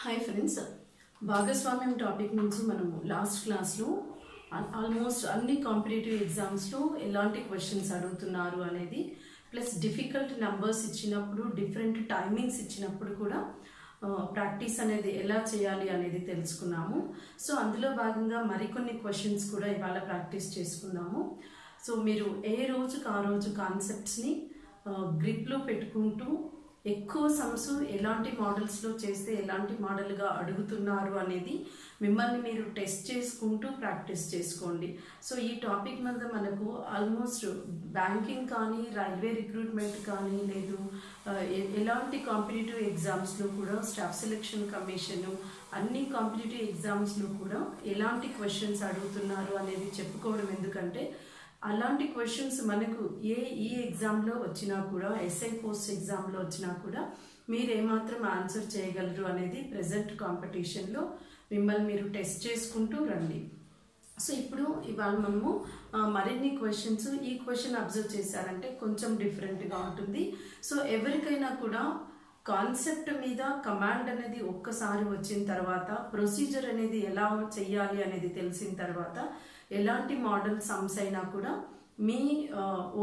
Hi friends భాగస్వామ్యం topic నుంచి మనము లాస్ట్ క్లాస్లో ఆల్మోస్ట్ అన్ని కాంపిటేటివ్ ఎగ్జామ్స్లో ఎలాంటి క్వశ్చన్స్ అడుగుతున్నారు అనేది ప్లస్ డిఫికల్ట్ నెంబర్స్ ఇచ్చినప్పుడు డిఫరెంట్ టైమింగ్స్ ఇచ్చినప్పుడు కూడా ప్రాక్టీస్ అనేది ఎలా చేయాలి అనేది తెలుసుకున్నాము. సో అందులో భాగంగా మరికొన్ని క్వశ్చన్స్ కూడా ఇవాళ ప్రాక్టీస్ చేసుకున్నాము సో మీరు ఏ రోజుకు ఆ రోజు కాన్సెప్ట్స్ని గ్రిప్లో పెట్టుకుంటూ ఎక్కువ సమ్స్ ఎలాంటి మోడల్స్లో చేస్తే ఎలాంటి మోడల్గా అడుగుతున్నారు అనేది మిమ్మల్ని మీరు టెస్ట్ చేసుకుంటూ ప్రాక్టీస్ చేసుకోండి. సో ఈ టాపిక్ మీద మనకు ఆల్మోస్ట్ బ్యాంకింగ్ కానీ రైల్వే రిక్రూట్మెంట్ కానీ లేదు uh, ఎలాంటి కాంపిటేటివ్ ఎగ్జామ్స్లో కూడా స్టాఫ్ సెలెక్షన్ కమిషన్ అన్ని కాంపిటేటివ్ ఎగ్జామ్స్లో కూడా ఎలాంటి క్వశ్చన్స్ అడుగుతున్నారు అనేది చెప్పుకోవడం ఎందుకంటే అలాంటి క్వశ్చన్స్ మనకు ఏ ఈ ఎగ్జామ్లో వచ్చినా కూడా ఎస్ఐ పోస్ట్ ఎగ్జామ్లో వచ్చినా కూడా మీరు ఏమాత్రం ఆన్సర్ చేయగలరు అనేది ప్రజెంట్ కాంపిటీషన్లో మిమ్మల్ని మీరు టెస్ట్ చేసుకుంటూ రండి. సో ఇప్పుడు ఇవాళ మనము మరిన్ని క్వశ్చన్స్ ఈ క్వశ్చన్ అబ్జర్వ్ చేశారంటే కొంచెం డిఫరెంట్గా ఉంటుంది. సో ఎవరికైనా కూడా కాన్సెప్ట్ మీద కమాండ్ అనేది ఒక్కసారి వచ్చిన తర్వాత ప్రొసీజర్ అనేది ఎలా చెయ్యాలి అనేది తెలిసిన తర్వాత ఎలాంటి మోడల్ సమ్స్ అయినా కూడా మీ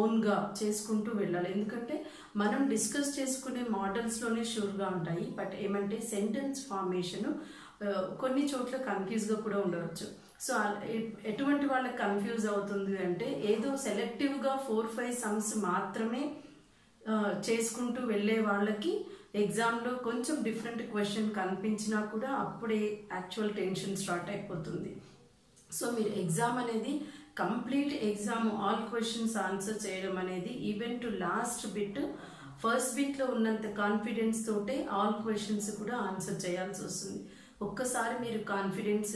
ఓన్గా చేసుకుంటూ వెళ్ళాలి. ఎందుకంటే మనం డిస్కస్ చేసుకునే మోడల్స్లోనే షూర్గా ఉంటాయి. బట్ ఏమంటే సెంటెన్స్ ఫార్మేషన్ కొన్ని చోట్ల కన్ఫ్యూజ్గా కూడా ఉండవచ్చు. సో ఎటువంటి వాళ్ళకి కన్ఫ్యూజ్ అవుతుంది అంటే ఏదో సెలెక్టివ్గా ఫోర్ ఫైవ్ సమ్స్ మాత్రమే చేసుకుంటూ వెళ్ళే వాళ్ళకి ఎగ్జామ్లో కొంచెం డిఫరెంట్ క్వశ్చన్ కనిపించినా కూడా అప్పుడే యాక్చువల్ టెన్షన్ స్టార్ట్ అయిపోతుంది. సో మీరు ఎగ్జామ్ అనేది complete exam all questions answer చేయడం అనేది even to last bit first బిట్లో ఉన్నంత కాన్ఫిడెన్స్ తోటే ఆల్ క్వశ్చన్స్ కూడా ఆన్సర్ చేయాల్సి వస్తుంది. ఒక్కసారి మీరు కాన్ఫిడెన్స్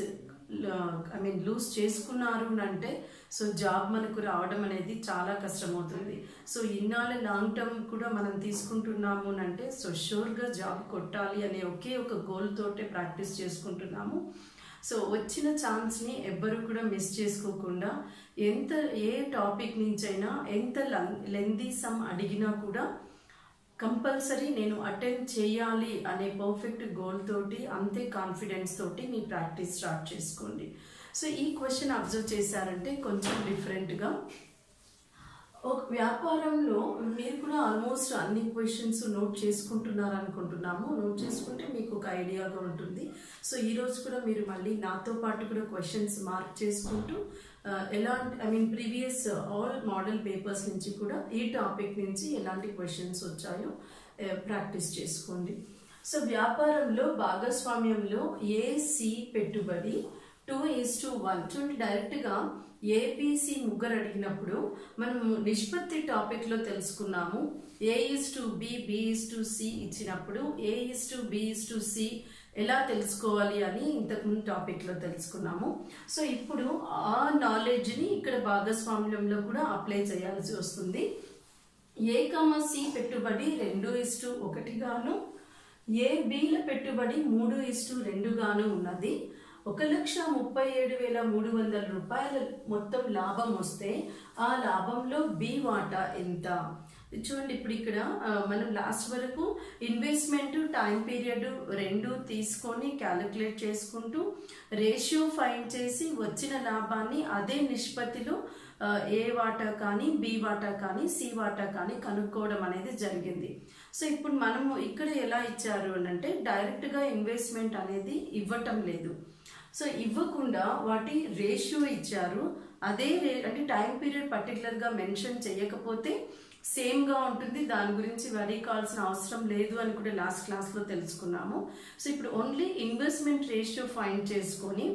ఐ మీన్ లూజ్ చేసుకున్నారు అంటే సో జాబ్ మనకు రావడం అనేది చాలా కష్టమవుతుంది. సో ఇన్నాళ్ళ లాంగ్ టర్మ్ కూడా మనం తీసుకుంటున్నాము అంటే సో షూర్గా జాబ్ కొట్టాలి అనే ఒకే ఒక గోల్ తోటే ప్రాక్టీస్ చేసుకుంటున్నాము. సో వచ్చిన ఛాన్స్ని ఎవ్వరు కూడా మిస్ చేసుకోకుండా ఎంత ఏ టాపిక్ నుంచైనా ఎంత లెందీ సమ్ అడిగినా కూడా కంపల్సరీ నేను అటెండ్ చేయాలి అనే పర్ఫెక్ట్ గోల్ తోటి అంతే కాన్ఫిడెన్స్ తోటి మీ ప్రాక్టీస్ స్టార్ట్ చేసుకోండి. సో ఈ క్వశ్చన్ అబ్జర్వ్ చేశారంటే కొంచెం డిఫరెంట్గా ఒక వ్యాపారంలో మీరు కూడా ఆల్మోస్ట్ అన్ని క్వశ్చన్స్ నోట్ చేసుకుంటున్నారు అనుకుంటున్నాము. నోట్ చేసుకుంటే మీకు ఒక ఐడియాగా ఉంటుంది. సో ఈరోజు కూడా మీరు మళ్ళీ నాతో పాటు కూడా క్వశ్చన్స్ మార్క్ చేసుకుంటూ ఎలాంటి I mean previous all model papers నుంచి కూడా ఈ టాపిక్ నుంచి ఎలాంటి క్వశ్చన్స్ వచ్చాయో uh, ప్రాక్టీస్ చేసుకోండి. సో వ్యాపారంలో భాగస్వామ్యంలో ఏసి పెట్టుబడి టూ ఈస్ టు వన్ చూడండి డైరెక్ట్గా ఏపీసీ ముగ్గురు అడిగినప్పుడు మనము నిష్పత్తి టాపిక్లో తెలుసుకున్నాము. A is to B B is to C ఇచ్చినప్పుడు A is to B is to C ఎలా తెలుసుకోవాలి అని ఇంతకుముందు టాపిక్లో తెలుసుకున్నాము. సో ఇప్పుడు ఆ నాలెడ్జ్ని ఇక్కడ భాగస్వామ్యంలో కూడా అప్లై చేయాల్సి వస్తుంది. ఏ కమ సి పెట్టుబడి రెండు ఇస్టు ఒకటిగాను ఏ బిల పెట్టుబడి మూడు ఇస్టు రెండుగాను ఉన్నది. ఒక లక్ష ముప్పై ఏడు వేల మూడు వందల రూపాయల మొత్తం లాభం వస్తే ఆ లాభంలో బి వాటా ఎంత? చూడండి ఇప్పుడు ఇక్కడ మనం లాస్ట్ వరకు ఇన్వెస్ట్మెంట్ టైం పీరియడ్ రెండు తీసుకొని క్యాలిక్యులేట్ చేసుకుంటూ రేషియో ఫైన్ చేసి వచ్చిన లాభాన్ని అదే నిష్పత్తిలో ఏ వాటా కానీ బి వాటా కానీ సి వాటా కానీ కనుక్కోవడం అనేది జరిగింది. సో ఇప్పుడు మనము ఇక్కడ ఎలా ఇచ్చారు అని అంటే డైరెక్ట్గా ఇన్వెస్ట్మెంట్ అనేది ఇవ్వటం లేదు. సో ఇవ్వకుండా వాటి రేషియో ఇచ్చారు. అదే రే అంటే టైం పీరియడ్ పర్టికులర్గా మెన్షన్ చేయకపోతే సేమ్గా ఉంటుంది. దాని గురించి వరీ కావాల్సిన అవసరం లేదు అని కూడా లాస్ట్ క్లాస్లో తెలుసుకున్నాము. సో ఇప్పుడు ఓన్లీ ఇన్వెస్ట్మెంట్ రేషియో ఫైండ్ చేసుకొని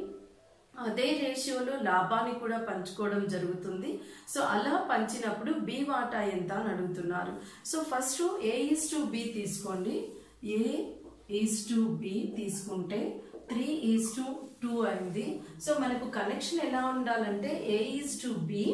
అదే రేషియోలో లాభాన్ని కూడా పంచుకోవడం జరుగుతుంది. సో అలా పంచినప్పుడు బి వాటా ఎంత అని అడుగుతున్నారు. So first A is to B తీసుకోండి. ఏ ఈస్ టు బి తీసుకుంటే త్రీ ఈస్ టు టూ అయింది. సో మనకు కనెక్షన్ ఎలా ఉండాలంటే A is to B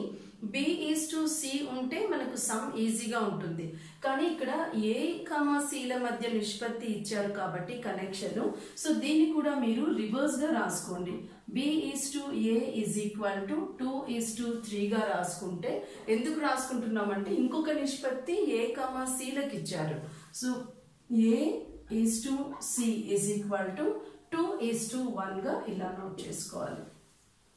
B is to C ఉంటే మనకు సమ్ ఈజీగా ఉంటుంది. కానీ ఇక్కడ ఏ కమా సిల మధ్య నిష్పత్తి ఇచ్చారు కాబట్టి కనెక్షన్ సో దీన్ని కూడా మీరు రివర్స్గా రాసుకోండి. B is to a is equal to two is to త్రీగా రాసుకుంటే ఎందుకు రాసుకుంటున్నామంటే ఇంకొక నిష్పత్తి ఏ కమా సిలకు ఇచ్చారు. So A is to C is equal to two is to వన్గా ఇలా నోట్ చేసుకోవాలి.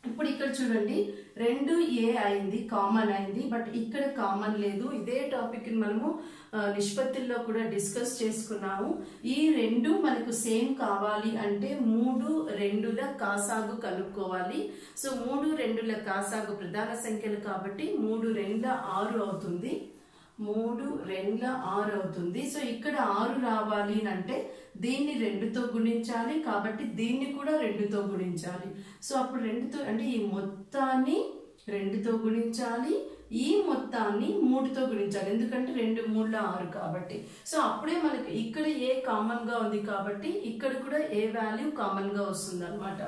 ఇప్పుడు ఇక్కడ చూడండి రెండు ఏ అయింది కామన్ అయింది బట్ ఇక్కడ కామన్ లేదు. ఇదే టాపిక్ మనము ఆ, నిష్పత్తుల్లో కూడా డిస్కస్ చేసుకున్నాము. ఈ రెండు మనకు సేమ్ కావాలి అంటే మూడు రెండుల కాసాగు కనుక్కోవాలి. సో మూడు రెండుల కాసాగు ప్రధాన సంఖ్యలు కాబట్టి మూడు రెండుల ఆరు అవుతుంది. మూడు రెండుల ఆరు అవుతుంది. సో ఇక్కడ ఆరు రావాలి అని అంటే దీన్ని రెండుతో గుణించాలి కాబట్టి దీన్ని కూడా రెండుతో గుణించాలి. సో అప్పుడు రెండుతో అంటే ఈ మొత్తాన్ని రెండుతో గుణించాలి ఈ మొత్తాన్ని మూడుతో గుణించాలి. ఎందుకంటే రెండు మూడుల ఆరు కాబట్టి. సో అప్పుడే మనకి ఇక్కడ ఏ కామన్గా ఉంది కాబట్టి ఇక్కడ కూడా ఏ వాల్యూ కామన్గా వస్తుంది అనమాట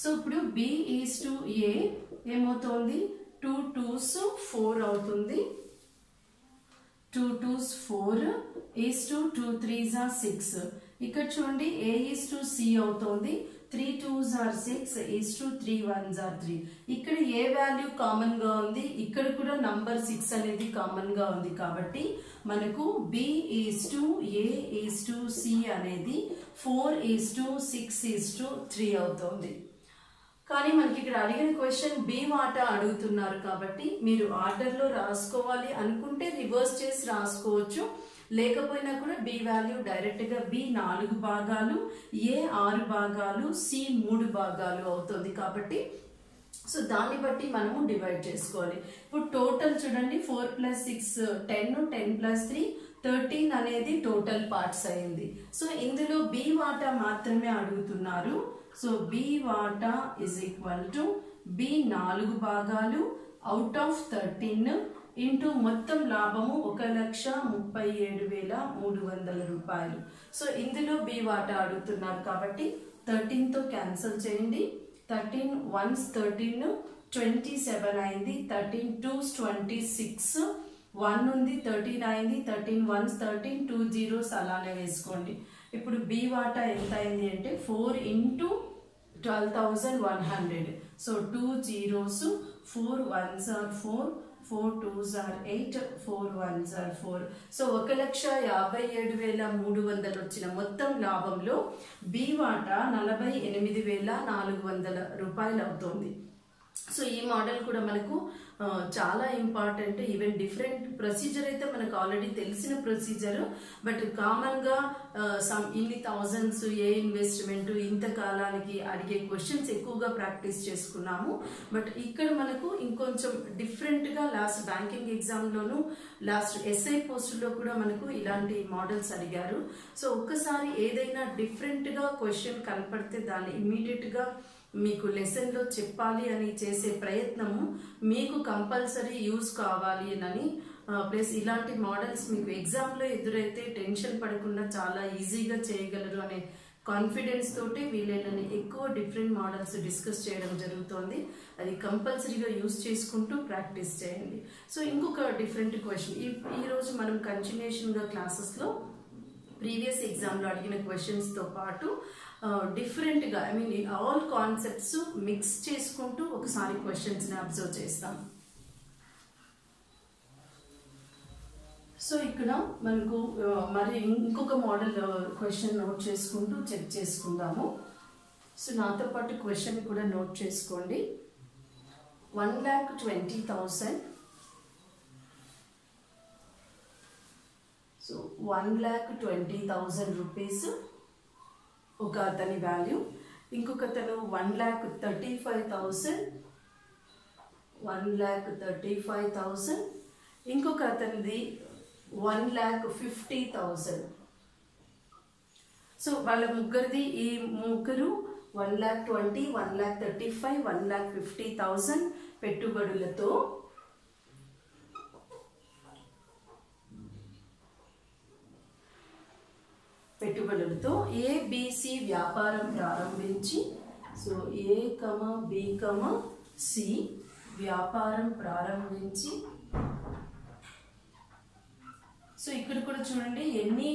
సో ఇప్పుడు బి ఈస్ టు ఏ ఏమవుతోంది? టూ టూస్ ఫోర్ అవుతుంది. Two twos four is to two threes are six ఇక్కడ చూడండి ఏ ఈస్ టూ సి అవుతోంది. Three twos are six is to three ones are three ఇక్కడ ఏ వాల్యూ కామన్గా ఉంది. ఇక్కడ కూడా నంబర్ సిక్స్ అనేది కామన్గా ఉంది కాబట్టి మనకు B is to A is to C అనేది four is to six is to three అవుతుంది. కానీ మనకి ఇక్కడ అడిగిన క్వశ్చన్ బి వాటా అడుగుతున్నారు కాబట్టి మీరు ఆర్డర్లో రాసుకోవాలి అనుకుంటే రివర్స్ చేసి రాసుకోవచ్చు. లేకపోయినా కూడా బి వాల్యూ డైరెక్ట్గా బి నాలుగు భాగాలు ఏ ఆరు భాగాలు సి మూడు భాగాలు అవుతుంది కాబట్టి సో దాన్ని బట్టి మనము డివైడ్ చేసుకోవాలి. ఇప్పుడు టోటల్ చూడండి four plus six ten ten plus three thirteen అనేది టోటల్ పార్ట్స్ అయింది. సో ఇందులో బి వాటా మాత్రమే అడుగుతున్నారు. సో బి వాటా ఇస్ ఈక్వల్ టు బి నాలుగు భాగాలు అవుట్ ఆఫ్ థర్టీన్ ఇంటూ మొత్తం లాభము ఒక లక్ష ముప్పై ఏడు వేల మూడు వందల రూపాయలు. సో ఇందులో బి వాటా అడుగుతున్నారు కాబట్టి థర్టీన్తో క్యాన్సిల్ చేయండి. Thirteen ones thirteen twenty seven అయింది. Thirteen twos twenty six one ఉంది థర్టీన్ అయింది. Thirteen ones thirteen two zeros అలానే వేసుకోండి. ఇప్పుడు బి వాటా ఎంత అయింది అంటే four into twelve thousand one hundred so two zeros four ones are four four twos are eight four ones are four so ఒక లక్ష యాభై ఏడు వేల మూడు వందలు వచ్చిన మొత్తం లాభంలో బీ వాటా నలభై ఎనిమిది వేల నాలుగు వందల రూపాయలు అవుతోంది. సో ఈ మోడల్ కూడా మనకు చాలా ఇంపార్టెంట్. ఈవెన్ డిఫరెంట్ ప్రొసీజర్ అయితే మనకు ఆల్రెడీ తెలిసిన ప్రొసీజర్ బట్ కామన్గా సమ్ ఇన్ని థౌజండ్స్ ఏ ఇన్వెస్ట్మెంట్ ఇంత కాలానికి అడిగే క్వశ్చన్స్ ఎక్కువగా ప్రాక్టీస్ చేసుకున్నాము. బట్ ఇక్కడ మనకు ఇంకొంచెం డిఫరెంట్గా లాస్ట్ బ్యాంకింగ్ ఎగ్జామ్లోను లాస్ట్ ఎస్ఐ పోస్టులో కూడా మనకు ఇలాంటి మోడల్స్ అడిగారు. సో ఒక్కసారి ఏదైనా డిఫరెంట్గా క్వశ్చన్ కనపడితే దాన్ని ఇమీడియట్గా మీకు లెసన్లో చెప్పాలి అని చేసే ప్రయత్నము మీకు కంపల్సరీ యూజ్ కావాలి అని ప్లస్ ఇలాంటి మోడల్స్ మీకు ఎగ్జామ్లో ఎదురైతే టెన్షన్ పడకుండా చాలా ఈజీగా చేయగలరు అనే కాన్ఫిడెన్స్ తోటి వీళ్ళని ఎక్కువ డిఫరెంట్ మోడల్స్ డిస్కస్ చేయడం జరుగుతోంది. అది కంపల్సరీగా యూస్ చేసుకుంటూ ప్రాక్టీస్ చేయండి. సో ఇంకొక డిఫరెంట్ క్వశ్చన్. ఈ ఈరోజు మనం కంటిన్యూషన్గా క్లాసెస్లో ప్రీవియస్ ఎగ్జామ్లో అడిగిన క్వశ్చన్స్తో పాటు డిఫరెంట్గా I mean all concepts mix చేసుకుంటూ ఒకసారి క్వశ్చన్స్ని అబ్జర్వ్ చేస్తాం. సో ఇక్కడ మనకు మరి ఇంకొక మోడల్ క్వశ్చన్ నోట్ చేసుకుంటూ చెక్ చేసుకుందాము. సో నాతో పాటు క్వశ్చన్ కూడా నోట్ చేసుకోండి. One lakh twenty thousand so one lakh twenty thousand rupees ఒక అతని వాల్యూ ఇంకొక అతను one lakh thirty five thousand one lakh thirty five thousand ఇంకొక అతనిది one lakh fifty thousand so వాళ్ళ ముగ్గురిది ఈ ముగ్గురు one lakh twenty one lakh thirty five one lakh fifty thousand పెట్టుబడులతో పెట్టుబడులతో ఏబిసి వ్యాపారం ప్రారంభించి so A comma B comma C వ్యాపారం ప్రారంభించి సో ఇక్కడ కూడా చూడండి ఎన్ని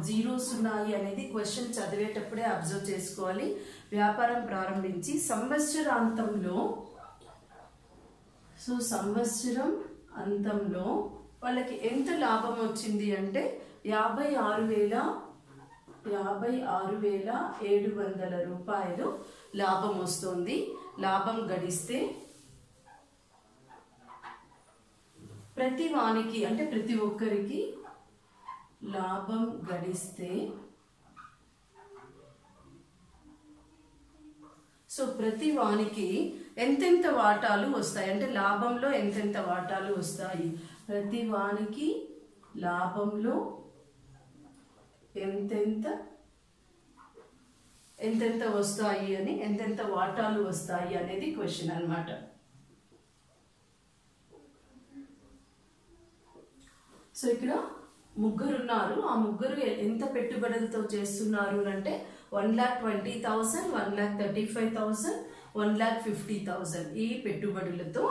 జీరోస్ ఉన్నాయి అనేది క్వశ్చన్ చదివేటప్పుడే అబ్జర్వ్ చేసుకోవాలి. వ్యాపారం ప్రారంభించి సంవత్సరాంతంలో సో సంవత్సరం అంతంలో వాళ్ళకి ఎంత లాభం వచ్చింది అంటే యాభై ఆరు వేల యాభై ఆరు వేల ఏడు వందల రూపాయలు లాభం వస్తుంది. లాభం గడిస్తే ప్రతి వానికి అంటే ప్రతి ఒక్కరికి లాభం గడిస్తే సో ప్రతి వానికి ఎంతెంత వాటాలు వస్తాయి? అంటే లాభంలో ఎంతెంత వాటాలు వస్తాయి? ప్రతి వానికి లాభంలో ఎంతెంత? ఎంతెంత వస్తాయి అని ఎంతెంత వాటాలు వస్తాయి అనేది క్వశ్చన్ అన్నమాట. సో ఇక్కడ ముగ్గురు ఉన్నారు ఆ ముగ్గురు ఎంత పెట్టుబడులతో చేస్తున్నారు అంటే one lakh twenty thousand one lakh thirty five thousand one lakh fifty thousand ఈ పెట్టుబడులతో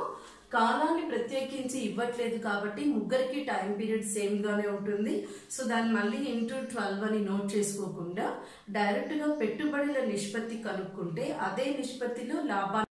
కాలాన్ని ప్రత్యేకించి ఇవ్వట్లేదు కాబట్టి ముగ్గురికి టైం పీరియడ్ సేమ్గానే ఉంటుంది. సో దాన్ని మళ్ళీ ఇంటూ ట్వెల్వ్ అని నోట్ చేసుకోకుండా డైరెక్ట్గా పెట్టుబడుల నిష్పత్తి కనుక్కుంటే అదే నిష్పత్తిలో లాభాలు